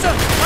Panzer!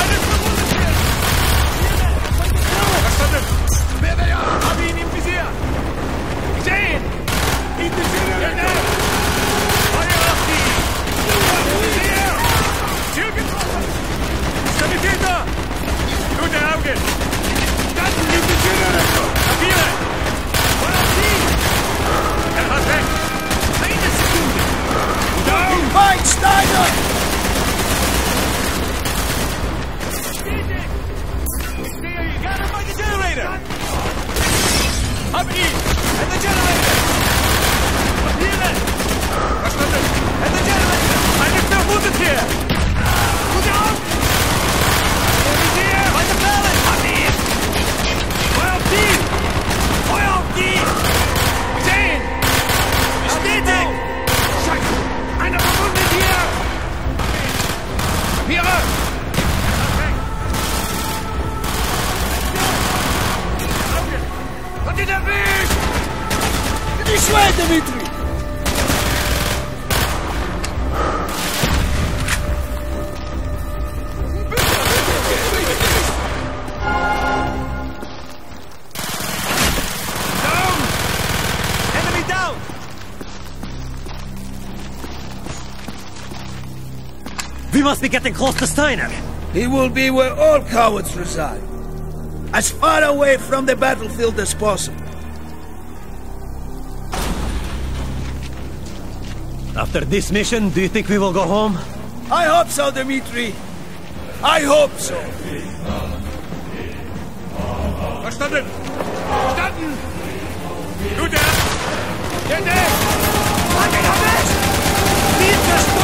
We must be getting close to Steiner. He will be where all cowards reside. As far away from the battlefield as possible. After this mission, do you think we will go home? I hope so, Dmitri. I hope so. Verstanden! Verstanden! Gute! Gente! Halt ihn weg! Viel zur Spur!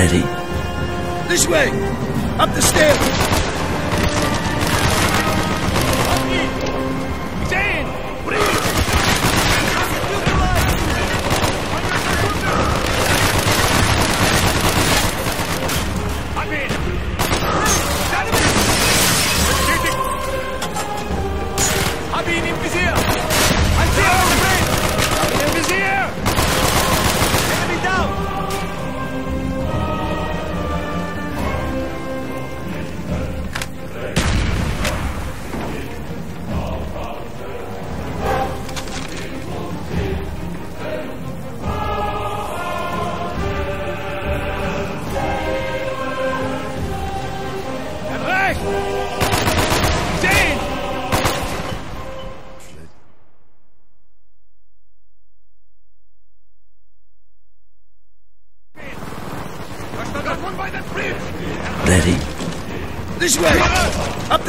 Ready? This way! Up the stairs!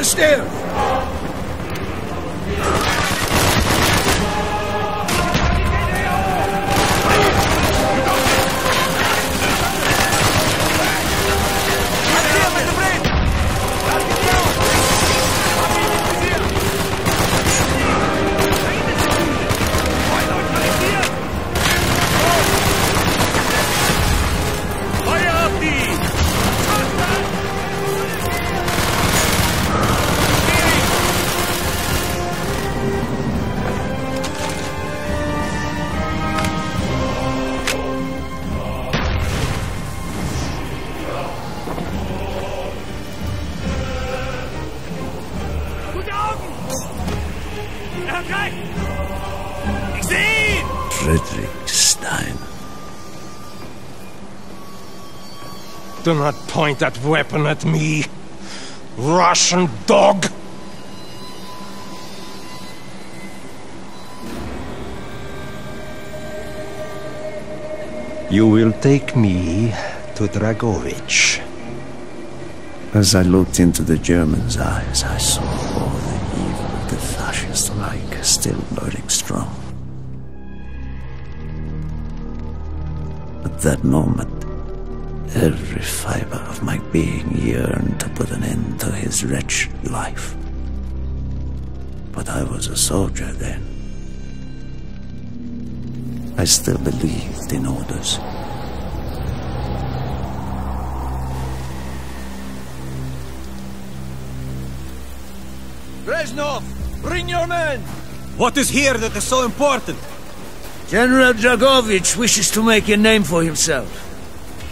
The stairs! Do not point that weapon at me, Russian dog! You will take me to Dragovich. As I looked into the German's eyes, I saw all the evil of the fascist Reich still burning strong. At that moment, every fiber of my being yearned to put an end to his wretched life. But I was a soldier then. I still believed in orders. Reznov, bring your men! What is here that is so important? General Dragovich wishes to make a name for himself.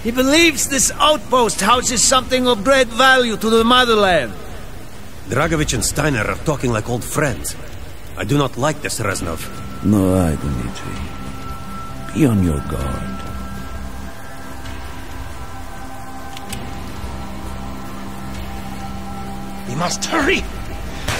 He believes this outpost houses something of great value to the motherland. Dragovich and Steiner are talking like old friends. I do not like this, Reznov. No, I, Dmitri. Be on your guard. We must hurry!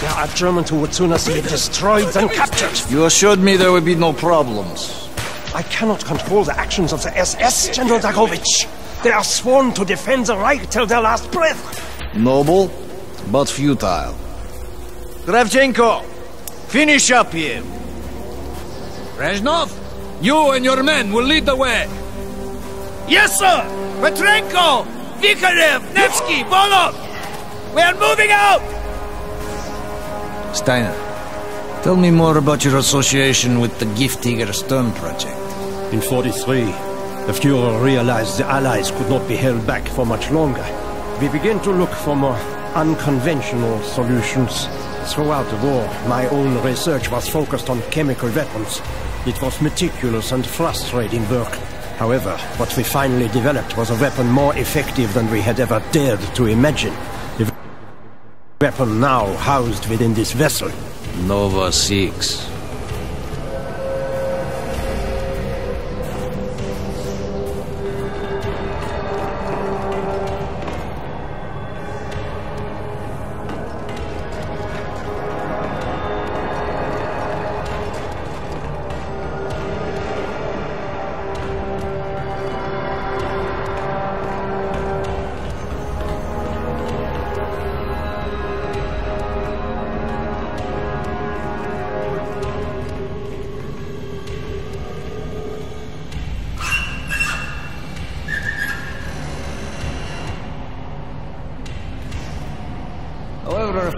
There are Germans who would sooner see it destroyed than captured. You assured me there would be no problems. I cannot control the actions of the SS, General Dragovich. They are sworn to defend the Reich till their last breath. Noble, but futile. Kravchenko, finish up here. Reznov, you and your men will lead the way. Yes, sir! Petrenko! Vikarev! Nevsky! Volov! We are moving out! Steiner, tell me more about your association with the Giftiger Stern project. In 43, the Fuhrer realized the Allies could not be held back for much longer. We began to look for more unconventional solutions. Throughout the war, my own research was focused on chemical weapons. It was meticulous and frustrating work. However, what we finally developed was a weapon more effective than we had ever dared to imagine. The weapon now housed within this vessel. Nova 6.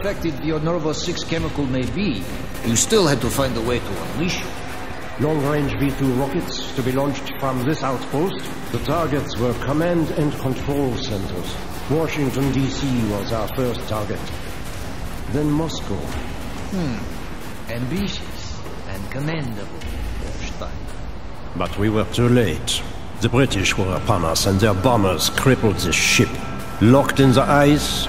However effective your Nova 6 chemical may be, you still had to find a way to unleash it. Long-range V-2 rockets to be launched from this outpost. The targets were command and control centers. Washington, D.C. was our first target. Then Moscow. Hmm. Ambitious and commendable, Steiner. But we were too late. The British were upon us and their bombers crippled the ship. Locked in the ice,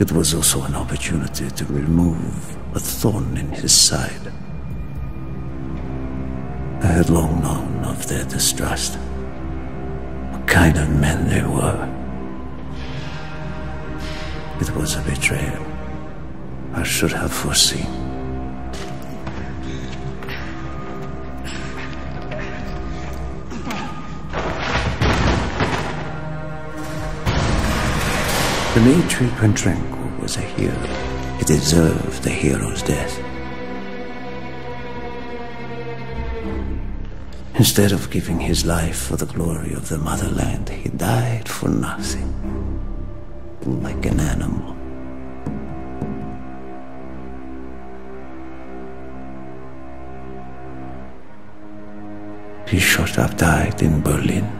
It was also an opportunity to remove a thorn in his side. I had long known of their distrust. What kind of men they were. It was a betrayal. I should have foreseen. Dmitri Kontrenko was a hero. He deserved the hero's death. Instead of giving his life for the glory of the motherland, he died for nothing. Like an animal. He shot up died in Berlin.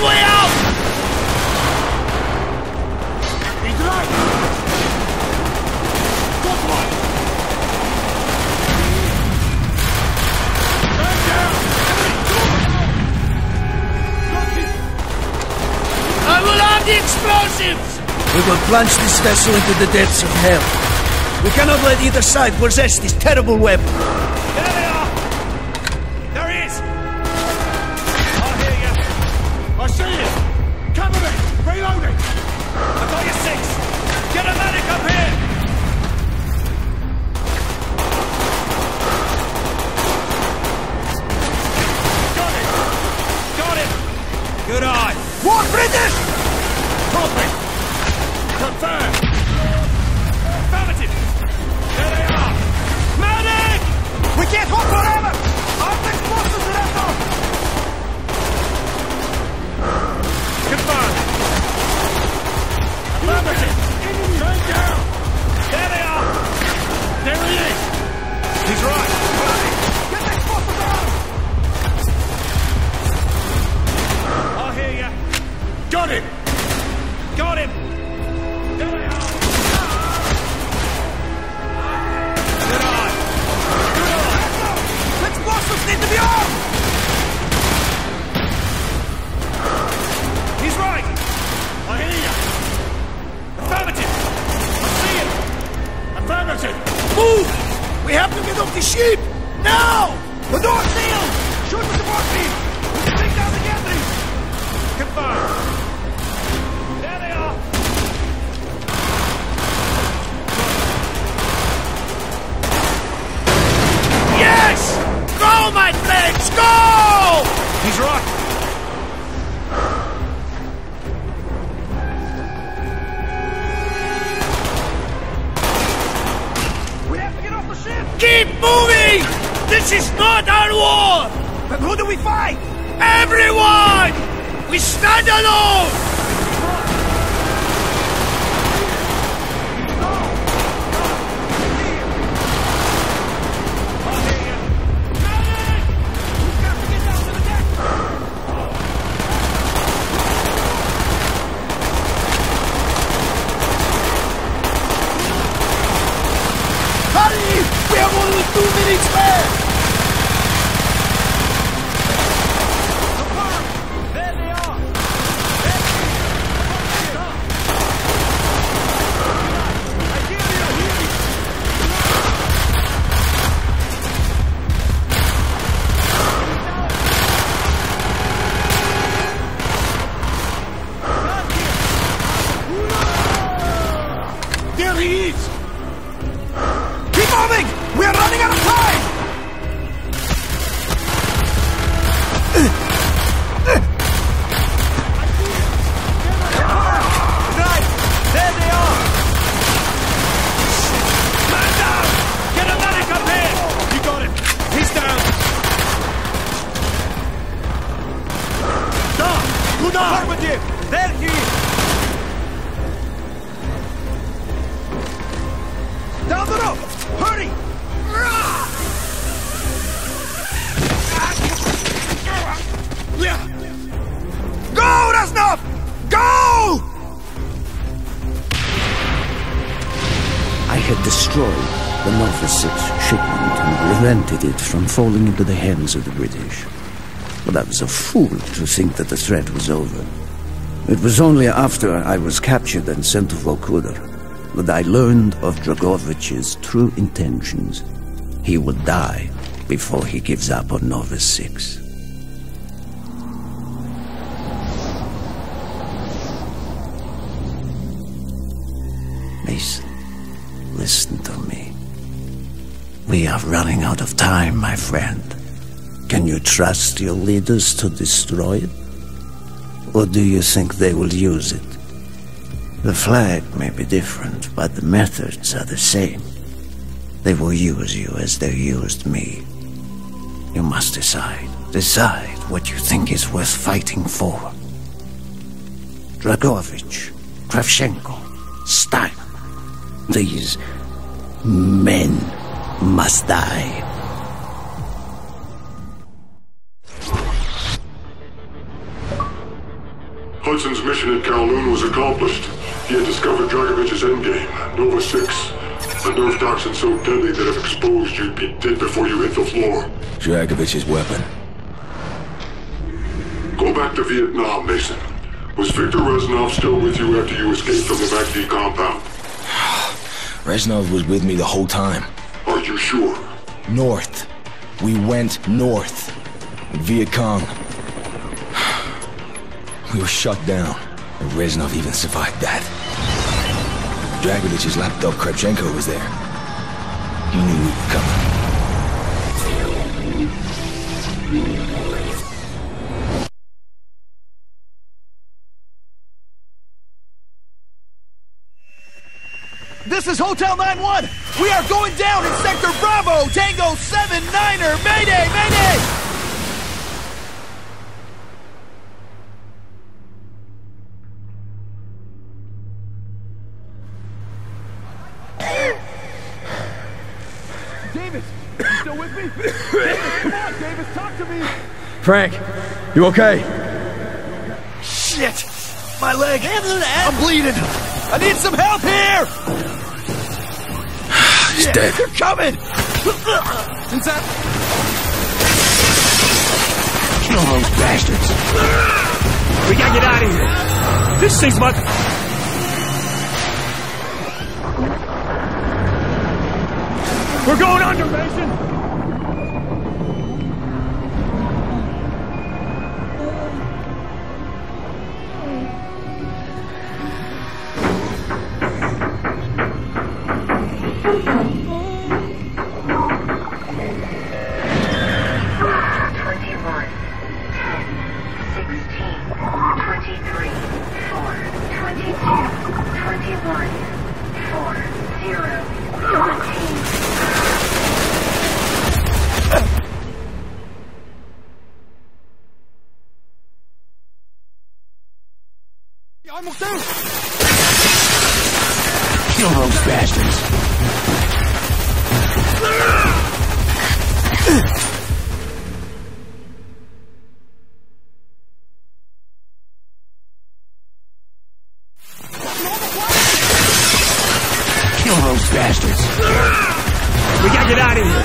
Way out! He's right! Good one! Stand down! I will have the explosives! We will plunge this vessel into the depths of hell. We cannot let either side possess this terrible weapon. Keep moving! This is not our war! But who do we fight? Everyone! We stand alone! Had destroyed the 6 shipment and prevented it from falling into the hands of the British. But I was a fool to think that the threat was over. It was only after I was captured and sent to Vorkuta that I learned of Dragovich's true intentions. He would die before he gives up on Nova 6. Mason, We are running out of time, my friend. Can you trust your leaders to destroy it? Or do you think they will use it? The flag may be different, but the methods are the same. They will use you as they used me. You must decide. Decide what you think is worth fighting for. Dragovich, Kravchenko, Stein. These men must die. Hudson's mission at Kowloon was accomplished. He had discovered Dragovich's endgame, Nova 6. A nerve toxin so deadly that if exposed, you'd be dead before you hit the floor. Dragovich's weapon. Go back to Vietnam, Mason. Was Victor Reznov still with you after you escaped from the MACV compound? Reznov was with me the whole time. Are you sure? North. We went north. Viet Cong. We were shut down, and Reznov even survived that. Dragovich's lapdog Kravchenko was there. He knew we were coming. This is Hotel 9-1! We are going down in Sector Bravo! Tango 7-9er! Mayday! Mayday! Davis! You still with me? Davis, come on, Davis, talk to me! Frank, you okay? Shit! My leg! I'm bleeding! I need some help here! He's Shit, dead. They're coming! Since that... Kill those bastards. We gotta get out of here. This thing's about. We're going under, Mason! Twenty-one, Kill those bastards. Kill those bastards. We gotta get out of here.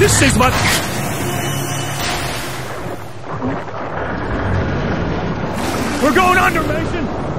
This about to... We're going under, Mason!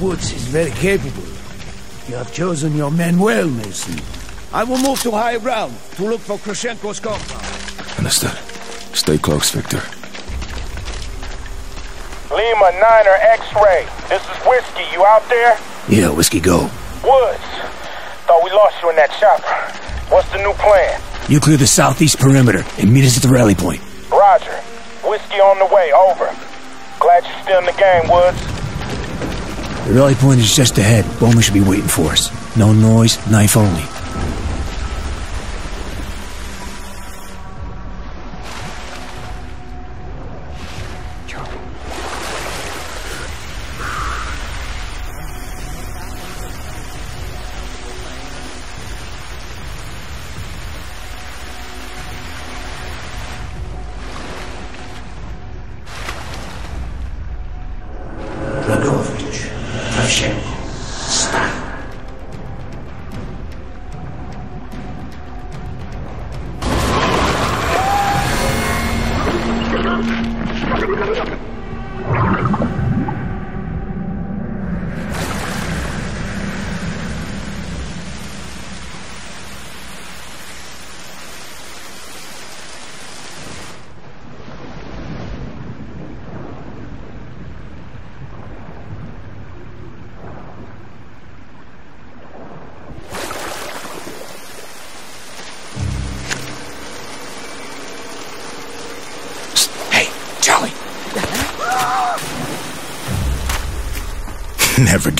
Woods is very capable. You have chosen your men well, Mason. I will move to high ground to look for Kravchenko's compound. Understood. Stay close, Victor. Lima Niner X-Ray. This is Whiskey. You out there? Yeah, Whiskey, go. Woods. Thought we lost you in that chopper. What's the new plan? You clear the southeast perimeter and meet us at the rally point. Roger. Whiskey on the way. Over. Glad you're still in the game, Woods. The rally point is just ahead. Bowman should be waiting for us. No noise, knife only. Come on.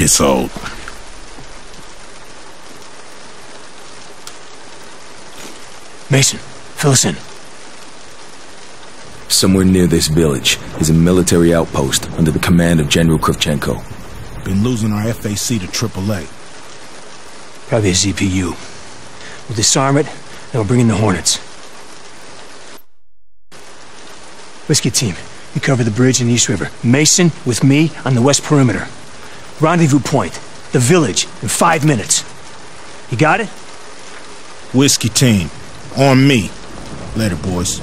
Never gets old. Mason, fill us in. Somewhere near this village is a military outpost under the command of General Kravchenko. Been losing our FAC to AAA. Probably a ZPU. We'll disarm it, then we'll bring in the Hornets. Whiskey team, you cover the bridge in the East River. Mason with me on the west perimeter. Rendezvous point, the village, in five minutes. You got it? Whiskey team. On me. Later, boys.